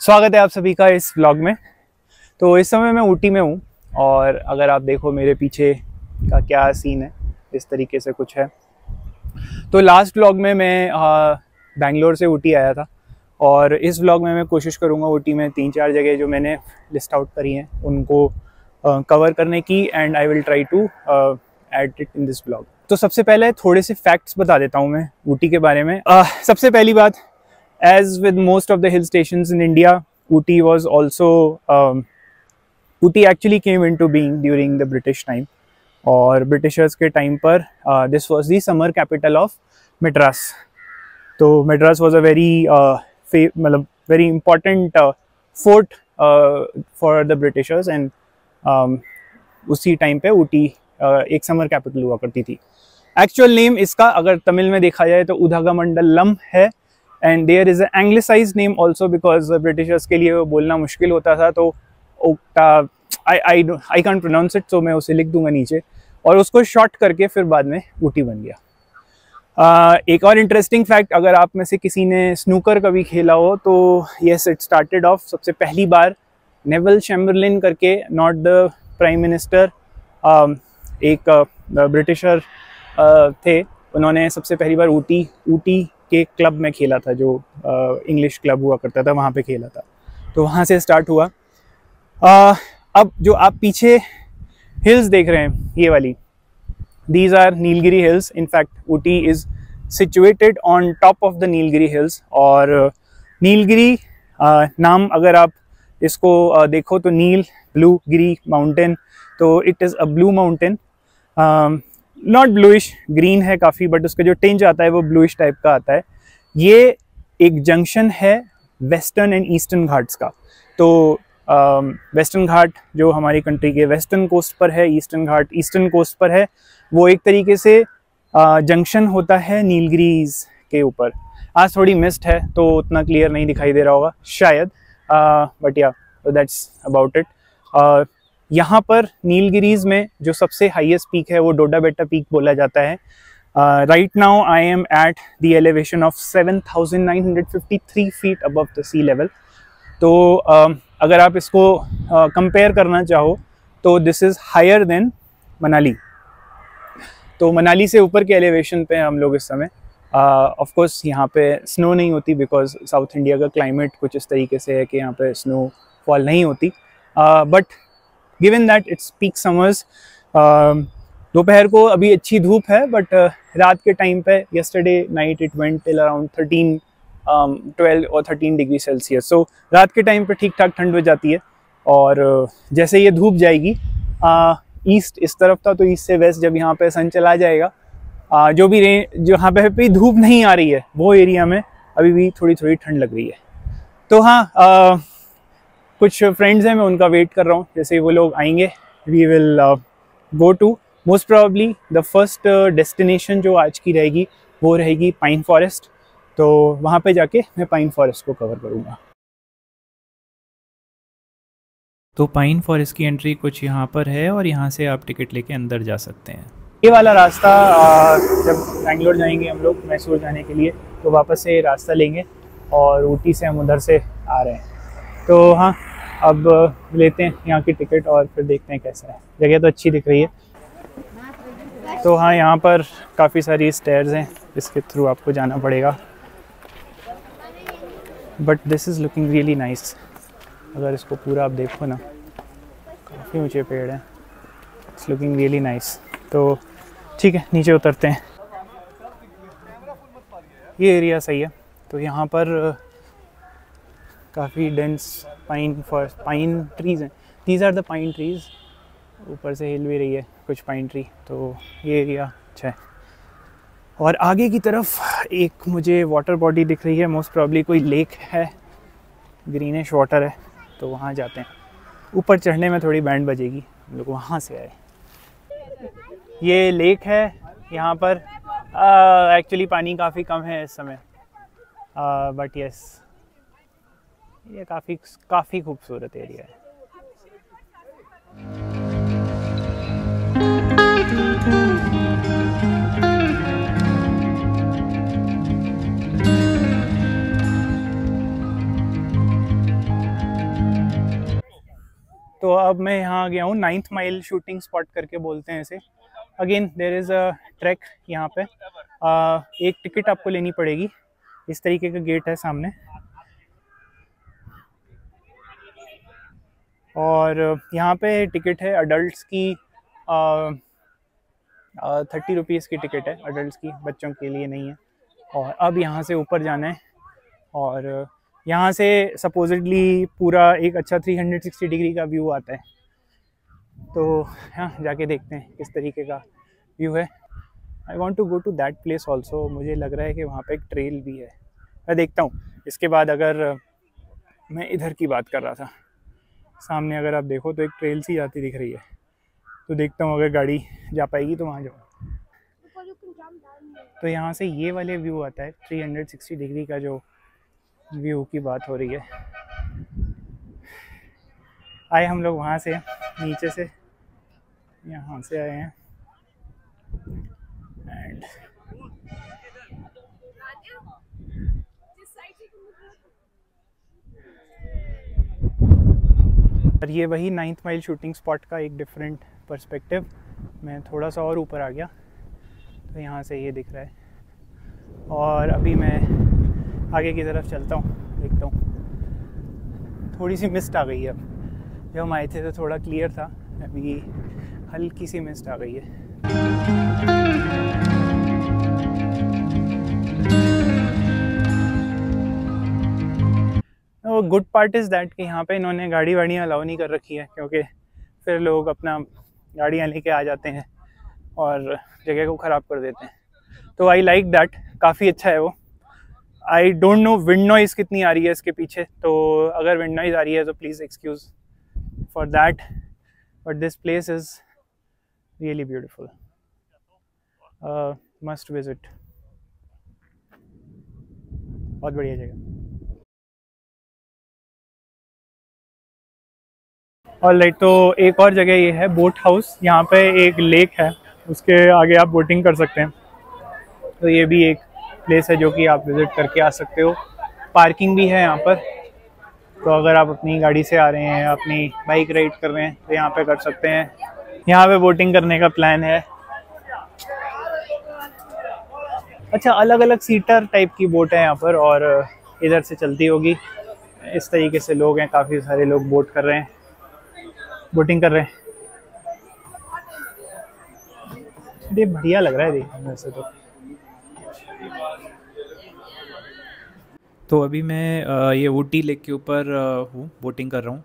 स्वागत है आप सभी का इस व्लॉग में। तो इस समय मैं ऊटी में हूँ और अगर आप देखो मेरे पीछे का क्या सीन है इस तरीके से कुछ है। तो लास्ट व्लॉग में मैं बेंगलोर से ऊटी आया था और इस व्लॉग में मैं कोशिश करूँगा ऊटी में तीन चार जगह जो मैंने लिस्ट आउट करी हैं उनको कवर करने की and I will try to add it in this blog तो सबसे पहले थोड़े से फैक्ट्स बता देता हूँ मैं ऊटी के बारे में। uh, सबसे पहली बात as with most of the hill stations in India, Uti was also um, Uti actually came into being during the British time. और ब्रिटिशर्स के टाइम पर this was the summer capital of Madras तो Madras was a very मतलब very important fort for the Britishers and उसी time पे Ooty uh, एक summer capital हुआ करती थी। एक्चुअल नेम इसका अगर तमिल में देखा जाए तो उधागा उधागामंडलम है। And there is anglicise name also because Britishers के लिए बोलना मुश्किल होता था तो octa I I I can't pronounce it तो मैं उसे लिख दूँगा नीचे। और उसको शॉर्ट करके फिर बाद में ऊटी बन गया। Uh, एक और इंटरेस्टिंग फैक्ट अगर आप में से किसी ने स्नूकर कभी खेला हो तो येस इट स्टार्टेड ऑफ़ सबसे पहली बार नेवल चैम्बरलिन करके नॉट द प्राइम मिनिस्टर एक ब्रिटिशर uh, uh, थे। उन्होंने सबसे पहली बार ऊटी ऊटी के क्लब में खेला था जो इंग्लिश क्लब हुआ करता था वहाँ पे खेला था। तो वहाँ से स्टार्ट हुआ। आ, अब जो आप पीछे हिल्स देख रहे हैं ये वाली these are Nilgiri hills in fact Ooty is situated on top of the Nilgiri hills और नीलगिरी नाम अगर आप इसको देखो तो नील ब्लू गिरी माउंटेन तो it is a blue mountain not bluish green है काफ़ी बट उसका जो टेंज आता है वो ब्लूइश टाइप का आता है। ये एक जंक्शन है वेस्टर्न एंड ईस्टर्न घाट्स का। तो वेस्टर्न um, घाट जो हमारी कंट्री के वेस्टर्न कोस्ट पर है ईस्टर्न घाट ईस्टर्न कोस्ट पर है वो एक तरीके से जंक्शन uh, होता है नीलगिरीज के ऊपर। आज थोड़ी मिस्ट है तो उतना क्लियर नहीं दिखाई दे रहा होगा शायद। बट या दैट्स अबाउट इट यहाँ पर नीलगिरीज में जो सबसे हाईएस्ट पीक है वो डोडा बेटा पीक बोला जाता है। Right now I am at the elevation of 7953 feet above the sea level तो uh, अगर आप इसको कंपेयर uh, करना चाहो तो this is higher than Manali. तो मनाली से ऊपर के एलिवेशन पे हम लोग इस समय ऑफ़ uh, कोर्स यहाँ पे स्नो नहीं होती बिकॉज़ साउथ इंडिया का क्लाइमेट कुछ इस तरीके से है कि यहाँ पे स्नो फॉल नहीं होती। But uh, given that it's peak summers दोपहर को अभी अच्छी धूप है बट uh, रात के टाइम पे yesterday night it went till around thirteen twelve और थर्टीन डिग्री सेल्सियस सो रात के टाइम पे ठीक ठाक ठंड हो जाती है और uh, जैसे ये धूप जाएगी ईस्ट uh, इस तरफ़ था तो ईस्ट से वेस्ट जब यहाँ पे सन चला जाएगा uh, जो भी रे जो यहाँ पे भी धूप नहीं आ रही है वो एरिया में अभी भी थोड़ी थोड़ी ठंड लग रही है। तो हाँ कुछ फ्रेंड्स हैं मैं उनका वेट कर रहा हूँ जैसे वो लोग आएँगे we will go to most probably the first destination जो आज की रहेगी वो रहेगी पाइन फॉरेस्ट तो वहाँ पे जाके मैं पाइन फॉरेस्ट को कवर करूँगा। तो पाइन फॉरेस्ट की एंट्री कुछ यहाँ पर है और यहाँ से आप टिकट लेके अंदर जा सकते हैं। ये वाला रास्ता जब बैंगलोर जाएँगे हम लोग मैसूर जाने के लिए तो वापस से रास्ता लेंगे और ऊटी से हम उधर से आ रहे हैं। तो हाँ अब लेते हैं यहाँ की टिकट और फिर देखते हैं कैसा है। जगह तो अच्छी दिख रही है। तो हाँ यहाँ पर काफ़ी सारी स्टेयर्स हैं इसके थ्रू आपको जाना पड़ेगा। But this is looking really nice अगर इसको पूरा आप देखो ना, काफ़ी ऊँचे पेड़ हैं। इट्स लुकिंग रियली नाइस तो ठीक है, नीचे उतरते हैं। ये एरिया सही है। तो यहाँ पर काफ़ी dense pine for pine trees हैं। These are the pine trees ऊपर से हिल भी रही है कुछ पाइन ट्री तो ये एरिया अच्छा है। और आगे की तरफ़ एक मुझे वाटर बॉडी दिख रही है मोस्ट प्रॉब्ली कोई लेक है। ग्रीनिश वाटर है तो वहाँ जाते हैं। ऊपर चढ़ने में थोड़ी बैंड बजेगी, हम लोग वहाँ से आए। ये लेक है, यहाँ पर एक्चुअली पानी काफ़ी कम है इस समय। बट यस ये काफ़ी काफ़ी खूबसूरत एरिया है। तो अब मैं यहाँ आ गया हूँ नाइन्थ माइल शूटिंग स्पॉट करके बोलते हैं इसे। Again there is a track यहाँ पे। आ, एक टिकट आपको लेनी पड़ेगी। इस तरीके का गेट है सामने। और यहाँ पे टिकट है अडल्ट्स की थर्टी रुपीज़ की टिकट है अडल्ट्स की, बच्चों के लिए नहीं है। और अब यहाँ से ऊपर जाना है और यहाँ से सपोजिटली पूरा एक अच्छा 360 डिग्री का व्यू आता है। तो हाँ जाके देखते हैं किस तरीके का व्यू है। I want to go to that place also मुझे लग रहा है कि वहाँ पे एक ट्रेल भी है। मैं देखता हूँ। इसके बाद अगर मैं इधर की बात कर रहा था। सामने अगर आप देखो तो एक ट्रेल सी जाती दिख रही है। तो देखता हूँ, अगर गाड़ी जा पाएगी तो वहाँ जाऊँ। तो यहाँ से ये वाले व्यू आता है 360 डिग्री का जो व्यू की बात हो रही है। आए हम लोग वहाँ से, नीचे से, यहाँ से आए हैं। एंड और ये वही नाइन्थ माइल शूटिंग स्पॉट का एक डिफरेंट पर्सपेक्टिव मैं थोड़ा सा और ऊपर आ गया तो यहाँ से ये दिख रहा है। और अभी मैं आगे की तरफ़ चलता हूँ, देखता हूँ। थोड़ी सी मिस्ट आ गई है अब। जब हम आए थे तो थोड़ा क्लियर था, अभी हल्की सी मिस्ट आ गई है। गुड पार्ट इज़ दैट कि यहाँ पे इन्होंने गाड़ी वाड़ियाँ अलाउ नहीं कर रखी है, क्योंकि फिर लोग अपना गाड़ियाँ लेके आ जाते हैं और जगह को ख़राब कर देते हैं। तो आई लाइक दैट काफ़ी अच्छा है वो। I don't know wind noise कितनी आ रही है इसके पीछे तो अगर विंड नॉइज़ आ रही है तो please excuse for that but this place is really beautiful must visit बहुत बढ़िया जगह। और लाइक तो एक और जगह ये है बोट हाउस यहाँ पे एक लेक है. उसके आगे आप बोटिंग कर सकते हैं. तो ये भी एक प्लेस है जो कि आप विज़िट करके आ सकते हो. पार्किंग भी है यहाँ पर. तो अगर आप अपनी गाड़ी से आ रहे हैं, अपनी बाइक राइड कर रहे हैं तो यहाँ पे कर सकते हैं. यहाँ पे बोटिंग करने का प्लान है. अच्छा अलग अलग सीटर टाइप की बोट है यहाँ पर और इधर से चलती होगी. इस तरीके से लोग हैं, काफ़ी सारे लोग बोट कर रहे हैं. बोटिंग कर रहे हैं। ये बढ़िया लग रहा है देखने में वैसे तो। तो अभी मैं ये ऊटी लेक के ऊपर हूँ, बोटिंग कर रहा हूँ।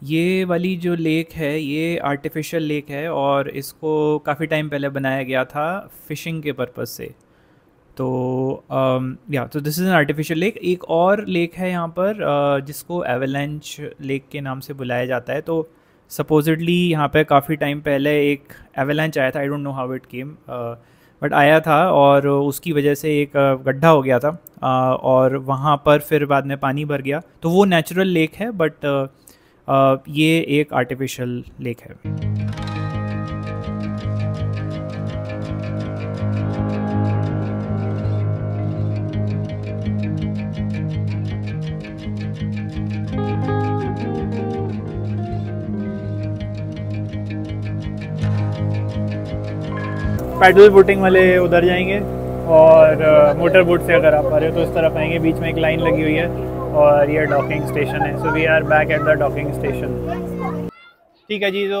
ये वाली जो लेक है, ये आर्टिफिशियल लेक है और इसको काफ़ी टाइम पहले बनाया गया था फ़िशिंग के पर्पज़ से। तो या तो this is an artificial lake एक और लेक है यहाँ पर जिसको एवेलेंच लेक के नाम से बुलाया जाता है। तो सपोजिडली यहाँ पे काफ़ी टाइम पहले एक एवेलेंच आया था I don't know how it came but आया था और उसकी वजह से एक गड्ढा हो गया था और वहाँ पर फिर बाद में पानी भर गया। तो वो नेचुरल लेक है बट ये एक आर्टिफिशियल लेक है। पैडल बोटिंग वाले उधर जाएँगे और मोटर बोट से अगर आप आ रहे हो तो इस तरफ़ आएँगे। बीच में एक लाइन लगी हुई है और ये डॉकिंग स्टेशन है। So we are back at the docking station ठीक है जी तो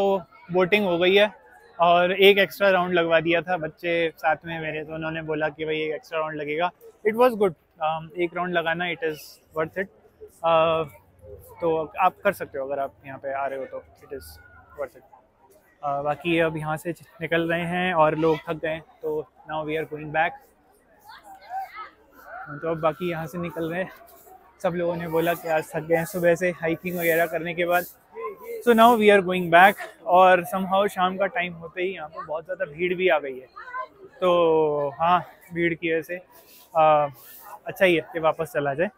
बोटिंग हो गई है और एक एक्स्ट्रा राउंड लगवा दिया था बच्चे साथ में मेरे। तो उन्होंने बोला कि भाई एक एक्स्ट्रा राउंड लगेगा। इट वॉज़ गुड एक राउंड लगाना इट इज़ वर्थ इट तो आप कर सकते हो अगर आप यहाँ पे आ रहे हो तो। इट इज़ वर्थ इट बाकी अब यहाँ से निकल रहे हैं और लोग थक गए तो now we are going back तो अब बाकी यहाँ से निकल रहे हैं। सब लोगों ने बोला कि आज थक गए हैं, सुबह से हाइकिंग वगैरह करने के बाद। So now we are going back और समहाउ शाम का टाइम होते ही यहाँ पर बहुत ज़्यादा भीड़ भी आ गई है। तो हाँ भीड़ की वजह से अच्छा ही है कि वापस चला जाए।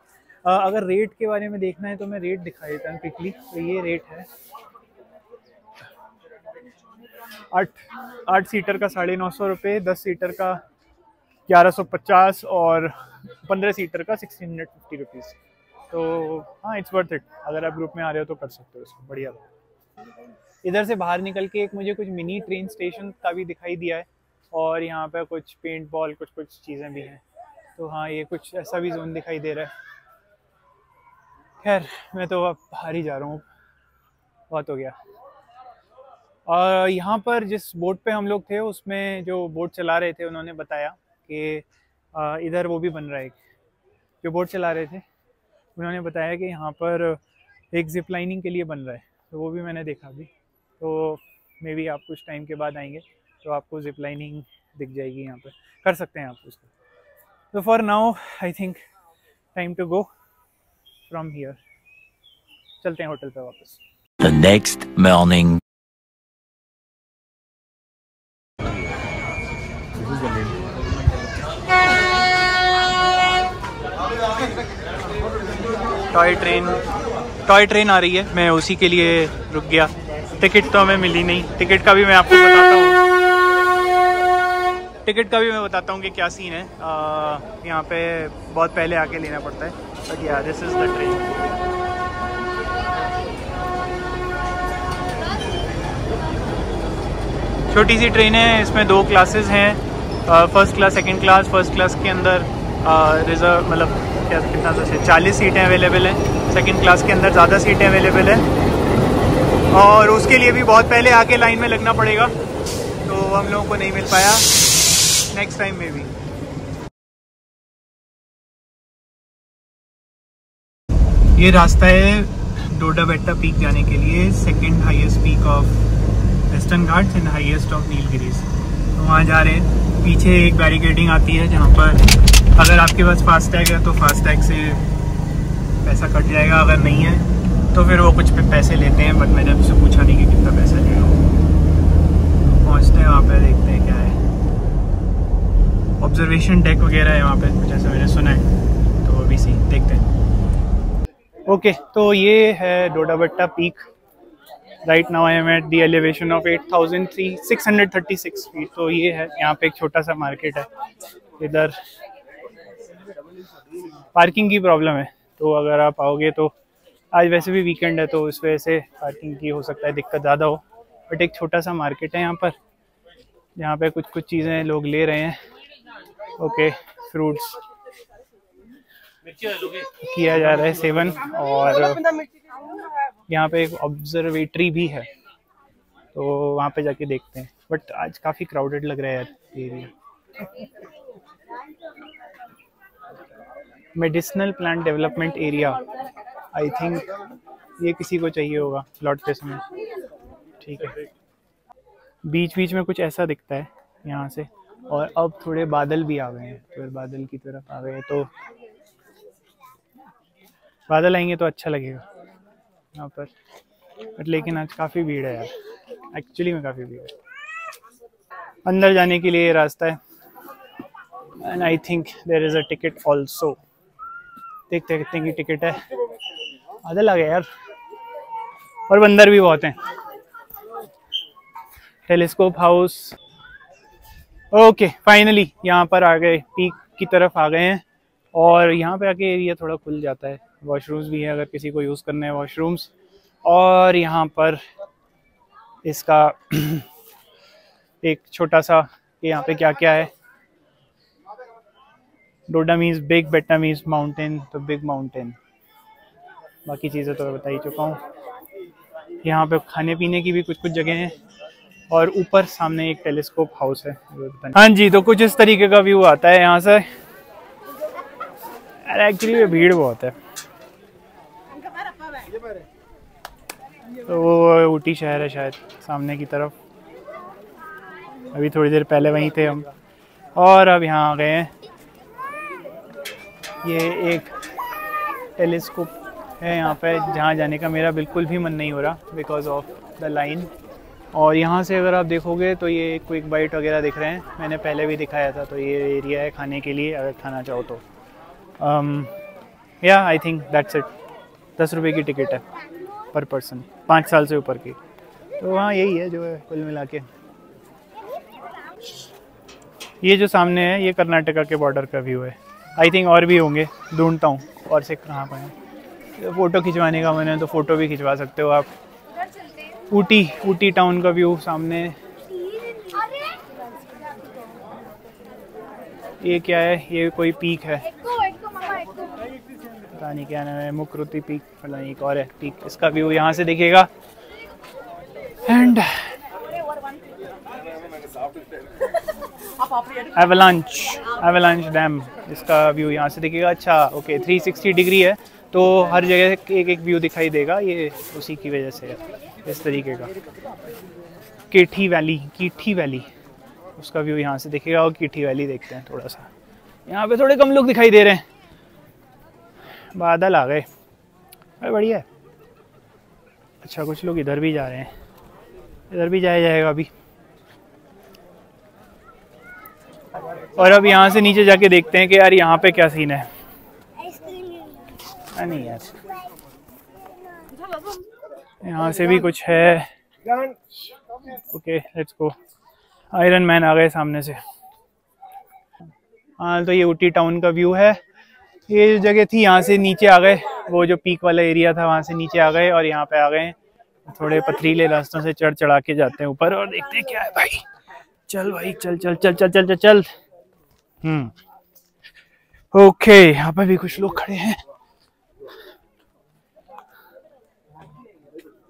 अगर रेट के बारे में देखना है तो मैं रेट दिखा देता हूँ क्विकली तो ये रेट है। आठ आठ सीटर का साढ़े नौ सौ रुपये, दस सीटर का ग्यारह सौ पचास और पंद्रह सीटर का सिक्सटीन हंड्रेड फिफ्टी रुपीज़ तो हाँ इट्स वर्थ इट अगर आप ग्रुप में आ रहे हो तो कर सकते हो इसको। बढ़िया। इधर से बाहर निकल के एक मुझे कुछ मिनी ट्रेन स्टेशन का भी दिखाई दिया है और यहाँ पर कुछ पेंट बॉल कुछ कुछ चीज़ें भी हैं। तो हाँ ये कुछ ऐसा भी जोन दिखाई दे रहा है। खैर, मैं तो अब बाहर ही जा रहा हूँ। बहुत हो गया। और यहाँ पर जिस बोट पे हम लोग थे, उसमें जो बोट चला रहे थे, उन्होंने बताया कि इधर वो भी बन रहा है जो बोट चला रहे थे। उन्होंने बताया कि यहाँ पर एक जिप लाइनिंग के लिए बन रहा है तो वो भी मैंने देखा अभी। तो मे बी आप कुछ टाइम के बाद आएँगे तो आपको जिप लाइनिंग दिख जाएगी यहाँ पर। कर सकते हैं आप उसको। तो for now I think time to go from here चलते हैं होटल पे वापस। The next morning. Toy train toy train आ रही है। मैं उसी के लिए रुक गया। टिकट तो हमें मिली नहीं। टिकट का भी मैं आपको बताता हूँ। टिकट का भी मैं बताता हूँ कि क्या सीन है। यहाँ पे बहुत पहले आके लेना पड़ता है। बट या दिस इज़ द ट्रेन छोटी सी ट्रेन है। इसमें दो क्लासेस हैं। First class second class first class के अंदर रिज़र्व मतलब क्या कितना सा चालीस सीटें अवेलेबल हैं। सेकंड क्लास के अंदर ज़्यादा सीटें अवेलेबल हैं। और उसके लिए भी बहुत पहले आके लाइन में लगना पड़ेगा। तो हम लोगों को नहीं मिल पाया। नेक्स्ट टाइम में भी ये रास्ता है डोडा बेट्टा पीक जाने के लिए second highest peak of western Ghats and highest of Nilgiris तो वहाँ जा रहे हैं। पीछे एक बैरिकेडिंग आती है जहाँ पर अगर आपके पास फास्टैग है तो फास्टैग से पैसा कट जाएगा अगर नहीं है तो फिर वो कुछ पैसे लेते हैं बट मैंने उससे पूछा नहीं कि कितना पैसा लेगा पहुँचते हैं वहाँ पर देखते हैं क्या है। ऑब्जर्वेशन डेक वगैरह है वहाँ पर कुछ ऐसा मैंने सुना है। तो अभी सी देखते हैं। ओके okay, तो ये है Doddabetta peak right now I am at the elevation of eight thousand three six hundred thirty six feet तो ये है, यहाँ पे एक छोटा सा मार्केट है। इधर पार्किंग की प्रॉब्लम है। तो अगर आप आओगे तो आज वैसे भी वीकेंड है तो इस वजह से पार्किंग की हो सकता है, दिक्कत ज़्यादा हो। बट एक छोटा सा मार्केट है यहाँ पर। यहाँ पे कुछ कुछ चीज़ें लोग ले रहे हैं। ओके फ्रूट्स किया जा रहा है सेवन और यहाँ पे एक ऑब्जर्वेटरी भी है। तो वहाँ पे जाके देखते हैं। बट आज काफ़ी क्राउडेड लग रहा है यार area medicinal plant development area I think ये किसी को चाहिए होगा लौटते समय। ठीक है। बीच बीच में कुछ ऐसा दिखता है यहाँ से। और अब थोड़े बादल भी आ गए हैं। फिर बादल की तरफ़ आ गए तो बादल आएँगे तो अच्छा लगेगा। यहाँ पर। बट लेकिन आज काफ़ी भीड़ है यार। एक्चुअली में काफ़ी भीड़ है। अंदर जाने के लिए रास्ता है। And I think there is a ticket also देखते कितने की टिकट है। बादल आ गया यार। और बंदर भी बहुत हैं। टेलीस्कोप हाउस ओके फाइनली यहाँ पर आ गए। पीक की तरफ़ आ गए हैं। और यहाँ पे आके एरिया थोड़ा खुल जाता है। वॉशरूम्स भी है अगर किसी को यूज़ करने हैं वॉशरूम्स और यहाँ पर इसका एक छोटा सा कि यहाँ पे क्या क्या है। Dodda means big Betta means mountain तो बिग माउंटेन बाकी चीज़ें तो मैं बता ही चुका हूँ। यहाँ पे खाने पीने की भी कुछ कुछ जगह हैं। और ऊपर सामने एक टेलीस्कोप हाउस है। हाँ जी तो कुछ इस तरीके का व्यू आता है यहाँ से। एक्चुअली भीड़ बहुत है। तो वो ऊटी शहर है शायद, सामने की तरफ़। अभी थोड़ी देर पहले वहीं थे हम। और अब यहाँ आ गए हैं। ये एक टेलीस्कोप है यहाँ पे, जहाँ जाने का मेरा बिल्कुल भी मन नहीं हो रहा बिकॉज़ ऑफ़ द लाइन और यहाँ से अगर आप देखोगे तो ये क्विक बाइट वगैरह दिख रहे हैं। मैंने पहले भी दिखाया था तो ये एरिया है खाने के लिए, अगर खाना चाहो तो। या आई थिंक दैट्स इट दस रुपये की टिकट है। पर पर्सन, पाँच साल से ऊपर की। तो हाँ यही है जो है, कुल मिला के। ये जो सामने है, ये कर्नाटका के बॉर्डर का व्यू है। आई थिंक और भी होंगे, ढूंढता हूँ, और से कहाँ पर हैं। फ़ोटो खिंचवाने का मैंने तो फ़ोटो भी खिंचवा सकते हो आप। ऊटी ऊटी टाउन का व्यू सामने। ये क्या है? ये कोई पीक है। पता नहीं क्या नाम है मुकृति पीक, पता नहीं एक और है पीक। इसका व्यू यहाँ से दिखेगा एंड एवलांच एवलांच डैम इसका व्यू यहाँ से दिखेगा अच्छा ओके 360 डिग्री है तो हर जगह एक एक व्यू दिखाई देगा, ये उसी की वजह से है, इस तरीके का। केठी वैली कीठी वैली उसका व्यू यहाँ से दिखेगा और कीठी वैली देखते हैं थोड़ा सा। यहाँ पे थोड़े कम लोग दिखाई दे रहे हैं। बादल आ गए। अरे बढ़िया है। अच्छा कुछ लोग इधर भी जा रहे हैं। इधर भी जाया जाएगा अभी। और अब यहाँ से नीचे जाके देखते हैं कि यार यहाँ पे क्या सीन है। नहीं यार। यहाँ से भी कुछ है। Okay let's go Iron Man आ गए सामने से। हाँ तो ये ऊटी टाउन का व्यू है। ये जो जगह थी, यहाँ से नीचे आ गए। वो जो पीक वाला एरिया था, वहाँ से नीचे आ गए और यहाँ पे आ गए। थोड़े पथरीले रास्तों से चढ़ चढ़ा के जाते हैं ऊपर और देखते हैं क्या है भाई। चल भाई, चल चल चल चल चल चल चल। हम्म। ओके यहाँ पे भी कुछ लोग खड़े हैं।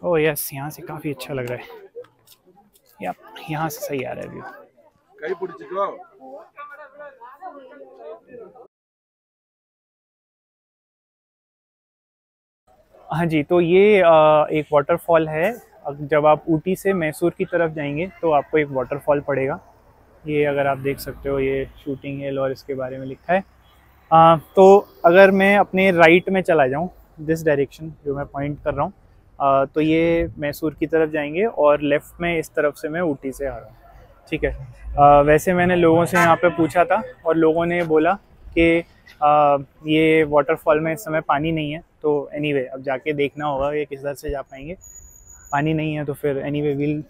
ओह यस यहाँ से काफ़ी अच्छा लग रहा है। यहाँ से सही आ रहा है व्यू हाँ जी तो ये एक वाटरफॉल है। जब आप ऊटी से मैसूर की तरफ़ जाएँगे तो आपको एक वाटरफॉल पड़ेगा। ये अगर आप देख सकते हो ये शूटिंग हिल और इसके बारे में लिखा है। आ, तो अगर मैं अपने राइट में चला जाऊँ दिस डायरेक्शन जो मैं पॉइंट कर रहा हूँ तो ये मैसूर की तरफ़ जाएँगे और लेफ़्ट में इस तरफ़ से मैं ऊटी से आ रहा हूँ। ठीक है? आ, वैसे मैंने लोगों से यहाँ पे पूछा था और लोगों ने बोला कि ये वाटरफॉल में इस समय पानी नहीं है तो एनी anyway, अब जाके देखना होगा ये किस तरह से जा पाएँगे। पानी नहीं है तो फिर anyway will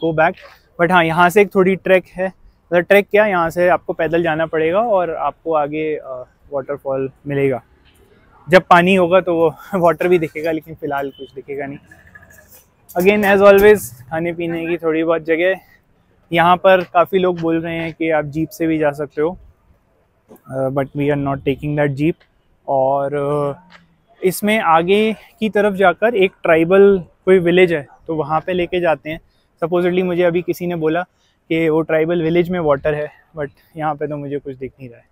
go back but हाँ यहाँ से एक थोड़ी ट्रैक है। मतलब ट्रैक क्या यहाँ से आपको पैदल जाना पड़ेगा और आपको आगे वाटरफॉल मिलेगा। जब पानी होगा तो वो वाटर भी दिखेगा लेकिन फ़िलहाल कुछ दिखेगा नहीं। अगेन एज ऑलवेज खाने पीने की थोड़ी बहुत जगह। यहाँ पर काफ़ी लोग बोल रहे हैं कि आप जीप से भी जा सकते हो। But we are not taking that jeep और uh, इसमें आगे की तरफ़ जाकर एक ट्राइबल कोई विलेज है तो वहाँ पे लेके जाते हैं। सपोजिटली मुझे अभी किसी ने बोला कि वो ट्राइबल विलेज में वाटर है बट यहाँ पे तो मुझे कुछ दिख नहीं रहा है।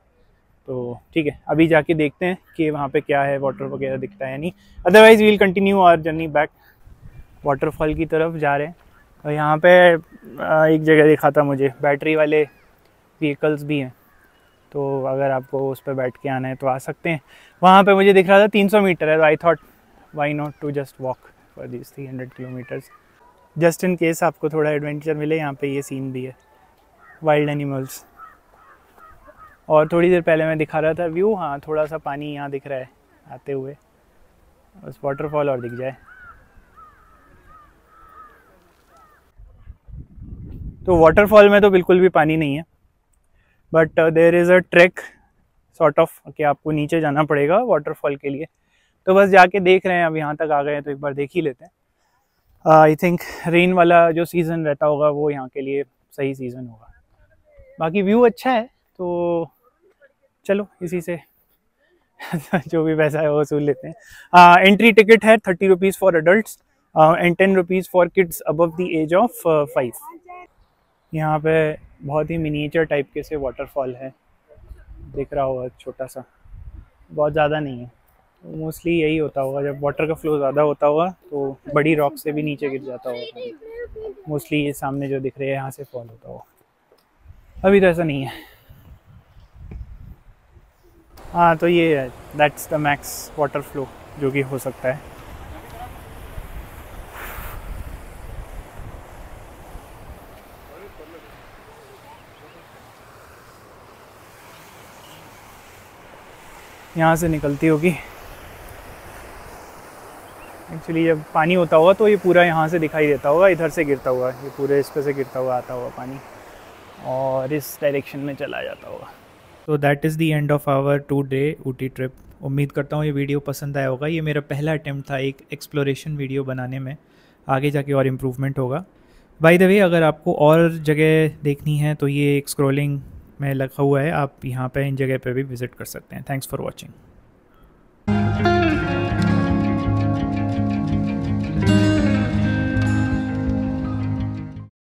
तो ठीक है अभी जाके देखते हैं कि वहाँ पे क्या है वाटर वगैरह दिखता है या नहीं। Otherwise we'll continue our journey back waterfall की तरफ़ जा रहे हैं। और यहाँ पे एक जगह देखा था मुझे। बैटरी वाले व्हीकल्स भी हैं। तो अगर आपको उस पर बैठ के आना है तो आ सकते हैं। वहाँ पे मुझे दिख रहा था 300 मीटर है तो I thought why not to just walk for this three hundred kilometres just in case आपको थोड़ा एडवेंचर मिले, यहाँ पे ये सीन भी है वाइल्ड एनिमल्स और थोड़ी देर पहले मैं दिखा रहा था व्यू हाँ थोड़ा सा पानी यहाँ दिख रहा है, आते हुए। बस वाटरफॉल और दिख जाए। तो वाटरफॉल में तो बिल्कुल भी पानी नहीं है। But there is a track sort of कि आपको नीचे जाना पड़ेगा वाटरफॉल के लिए। तो बस जाके देख रहे हैं, अब यहाँ तक आ गए हैं तो एक बार देख ही लेते हैं। आई थिंक रेन वाला जो सीज़न रहता होगा, वो यहाँ के लिए सही सीज़न होगा। बाकी व्यू अच्छा है तो चलो, इसी से जो भी पैसा है, वो वसूल लेते हैं। एंट्री टिकट है thirty rupees for adult and ten rupees for kids above the age of five यहाँ पे बहुत ही मिनिएचर टाइप के से वाटरफॉल है। दिख रहा होगा छोटा सा। बहुत ज़्यादा नहीं है। मोस्टली यही होता होगा। जब वाटर का फ्लो ज़्यादा होता होगा तो बड़ी रॉक से भी नीचे गिर जाता होगा। मोस्टली ये सामने जो दिख रहे हैं, यहाँ से फॉल होता होगा। अभी तो ऐसा नहीं है। हाँ तो ये है। That's the max water flow जो कि हो सकता है। यहाँ से निकलती होगी। एक्चुअली जब पानी होता होगा तो ये पूरा यहाँ से दिखाई देता होगा, इधर से गिरता हुआ ये पूरे इस पर से गिरता हुआ, आता हुआ पानी, और इस डायरेक्शन में चला जाता होगा। तो that is the end of our today Ooty trip उम्मीद करता हूँ ये वीडियो पसंद आया होगा। ये मेरा पहला अटैम्प्ट था एक एक्सप्लोरेशन वीडियो बनाने में। आगे जाके और इम्प्रूवमेंट होगा। बाय द वे अगर आपको और जगह देखनी है तो ये एक स्क्रॉलिंग में लगा हुआ है, आप यहाँ पे इन जगह पे भी विज़िट कर सकते हैं। Thanks for watching